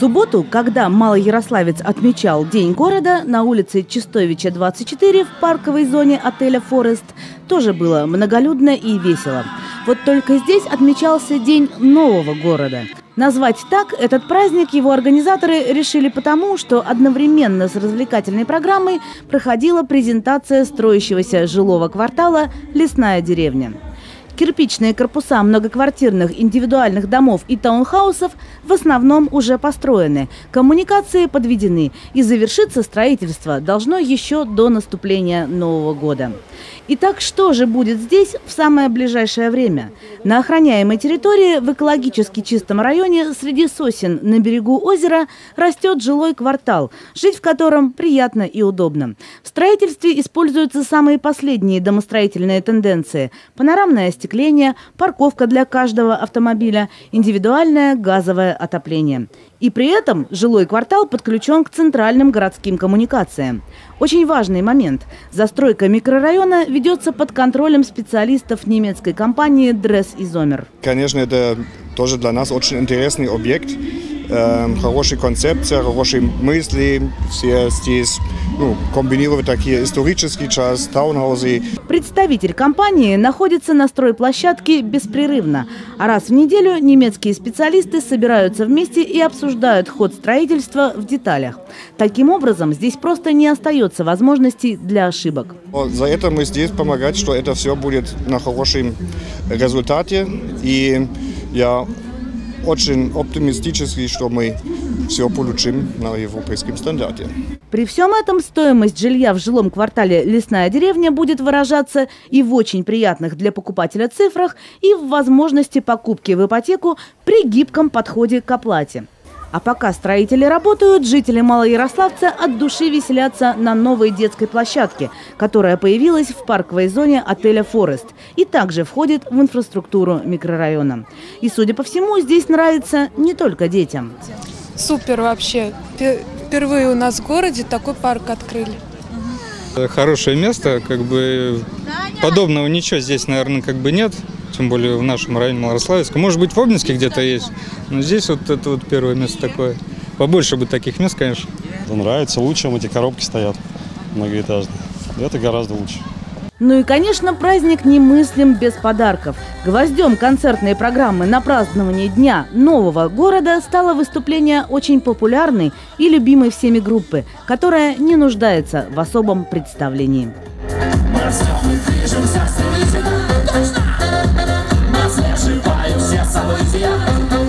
субботу, когда Малоярославец отмечал День города, на улице Чистовича, 24 в парковой зоне отеля «Форест» тоже было многолюдно и весело. Вот только здесь отмечался День нового города. Назвать так этот праздник его организаторы решили потому, что одновременно с развлекательной программой проходила презентация строящегося жилого квартала «Лесная деревня». Кирпичные корпуса многоквартирных индивидуальных домов и таунхаусов в основном уже построены, коммуникации подведены и завершиться строительство должно еще до наступления Нового года. Итак, что же будет здесь в самое ближайшее время? На охраняемой территории в экологически чистом районе среди сосен на берегу озера растет жилой квартал, жить в котором приятно и удобно. В строительстве используются самые последние домостроительные тенденции – панорамное стекло, остекление, парковка для каждого автомобиля, индивидуальное газовое отопление. И при этом жилой квартал подключен к центральным городским коммуникациям. Очень важный момент. Застройка микрорайона ведется под контролем специалистов немецкой компании Дресс и Зомер. Конечно, это тоже для нас очень интересный объект. Эм, хорошая концепция, хорошие мысли. Все здесь ну, комбинировать такие исторический час, таунхаузы. Представитель компании находится на стройплощадке беспрерывно. А раз в неделю немецкие специалисты собираются вместе и обсуждают ход строительства в деталях. Таким образом, здесь просто не остается возможностей для ошибок. За это мы здесь помогать, что это все будет на хорошем результате. И я очень оптимистический, что мы все получим на европейском стандарте. При всем этом стоимость жилья в жилом квартале «Лесная деревня» будет выражаться и в очень приятных для покупателя цифрах, и в возможности покупки в ипотеку при гибком подходе к оплате. А пока строители работают, жители Малоярославца от души веселятся на новой детской площадке, которая появилась в парковой зоне отеля «Форест» и также входит в инфраструктуру микрорайона. И, судя по всему, здесь нравится не только детям. Супер вообще. Впервые у нас в городе такой парк открыли. Хорошее место, как бы подобного ничего здесь, наверное, как бы нет тем более в нашем районе Малорославецка. Может быть, в Обнинске где-то есть, но здесь вот это вот первое место такое. Побольше бы таких мест, конечно. Нравится, лучше, чем эти коробки стоят многоэтажные. Это гораздо лучше. Ну и, конечно, праздник немыслим без подарков. Гвоздем концертной программы на празднование Дня нового города стало выступление очень популярной и любимой всеми группы, которая не нуждается в особом представлении. Мы события